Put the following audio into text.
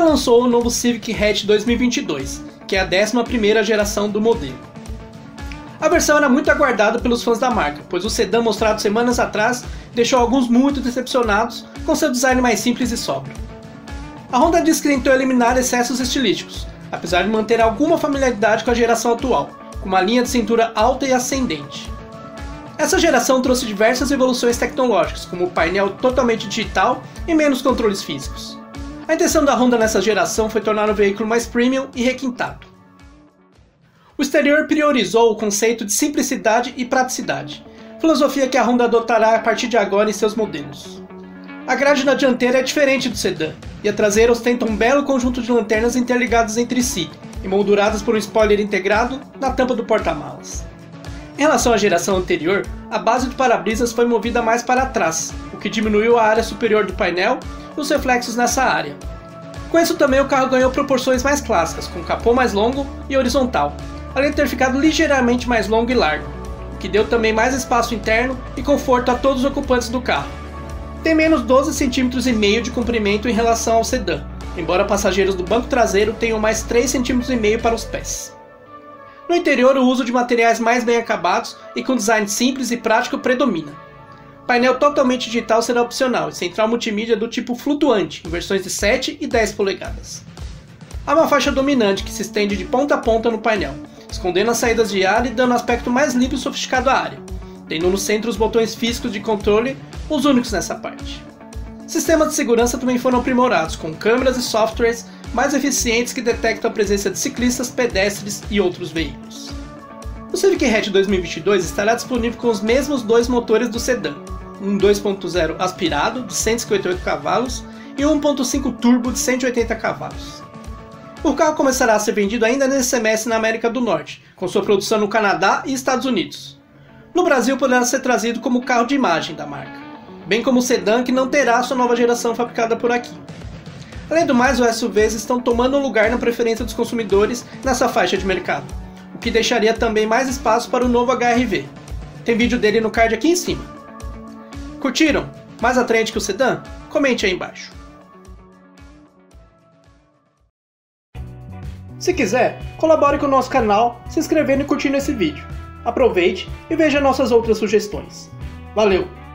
lançou o novo Civic Hatch 2022, que é a 11ª geração do modelo. A versão era muito aguardada pelos fãs da marca, pois o sedã mostrado semanas atrás deixou alguns muito decepcionados com seu design mais simples e sóbrio. A Honda diz que tentou eliminar excessos estilísticos, apesar de manter alguma familiaridade com a geração atual, com uma linha de cintura alta e ascendente. Essa geração trouxe diversas evoluções tecnológicas, como o painel totalmente digital e menos controles físicos. A intenção da Honda nessa geração foi tornar o veículo mais premium e requintado. O exterior priorizou o conceito de simplicidade e praticidade, filosofia que a Honda adotará a partir de agora em seus modelos. A grade na dianteira é diferente do sedã, e a traseira ostenta um belo conjunto de lanternas interligadas entre si, emolduradas por um spoiler integrado na tampa do porta-malas. Em relação à geração anterior, a base do para-brisas foi movida mais para trás, o que diminuiu a área superior do painel e os reflexos nessa área. Com isso também o carro ganhou proporções mais clássicas, com capô mais longo e horizontal, além de ter ficado ligeiramente mais longo e largo, o que deu também mais espaço interno e conforto a todos os ocupantes do carro. Tem menos 12,5 cm de comprimento em relação ao sedã, embora passageiros do banco traseiro tenham mais 3,5 cm para os pés. No interior, o uso de materiais mais bem acabados e com design simples e prático predomina. Painel totalmente digital será opcional e central multimídia do tipo flutuante, em versões de 7 e 10 polegadas. Há uma faixa dominante que se estende de ponta a ponta no painel, escondendo as saídas de ar e dando aspecto mais limpo e sofisticado à área, tendo no centro os botões físicos de controle, os únicos nessa parte. Sistemas de segurança também foram aprimorados, com câmeras e softwares mais eficientes que detectam a presença de ciclistas, pedestres e outros veículos. O Civic Hatch 2022 estará disponível com os mesmos dois motores do sedã, um 2.0 aspirado de 158 cavalos e um 1.5 turbo de 180 cavalos. O carro começará a ser vendido ainda nesse semestre na América do Norte, com sua produção no Canadá e Estados Unidos. No Brasil poderá ser trazido como carro de imagem da marca, bem como o sedã que não terá sua nova geração fabricada por aqui. Além do mais, os SUVs estão tomando lugar na preferência dos consumidores nessa faixa de mercado, o que deixaria também mais espaço para o novo HRV. Tem vídeo dele no card aqui em cima. Curtiram? Mais atraente que o sedã? Comente aí embaixo. Se quiser, colabore com o nosso canal se inscrevendo e curtindo esse vídeo. Aproveite e veja nossas outras sugestões. Valeu!